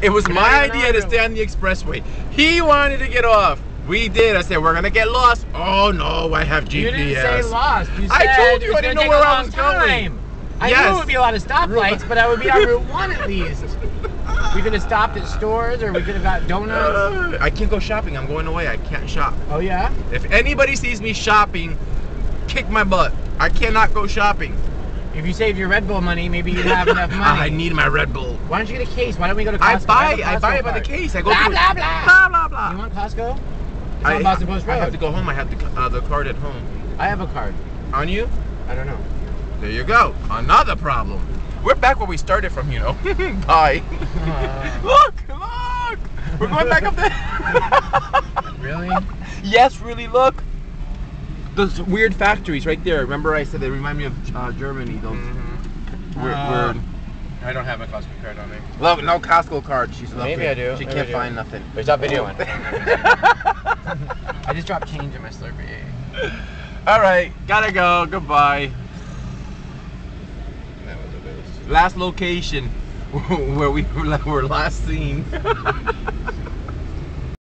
It was my idea to stay on the expressway. He wanted to get off. We did. I said we're gonna get lost. Oh no, I have GPS. You didn't say lost. You I told you I didn't know where I was going. time. I Yes. knew it would be a lot of stoplights, but I would be on Route 1 at least. We could have stopped at stores or we could have got donuts. Uh, I can't go shopping. I'm going away. I can't shop. Oh, yeah? If anybody sees me shopping, kick my butt. I cannot go shopping. If you saved your Red Bull money, maybe you'd have enough money. I need my Red Bull. Why don't you get a case? Why don't we go to Costco? I buy. I buy it by the case. I go Blah, through- blah, blah. blah blah blah. You want Costco? It's I, on Boston Post I have to go home. I have the uh, the card at home. I have a card. On you? I don't know. There you go. Another problem. We're back where we started from, you know. Bye. Uh. look, look. We're going back up there. Really? yes, really. Look. Those weird factories right there. Remember, I said they remind me of uh, Germany. Those weird, Uh, weird. I don't have a Costco card on me. Look, no Costco card. She's looking. Maybe I do. She Maybe can't do. find nothing. But stop videoing. I just dropped change in my Slurpee. All right, gotta go. Goodbye. That was a bit. Last location where we were last seen.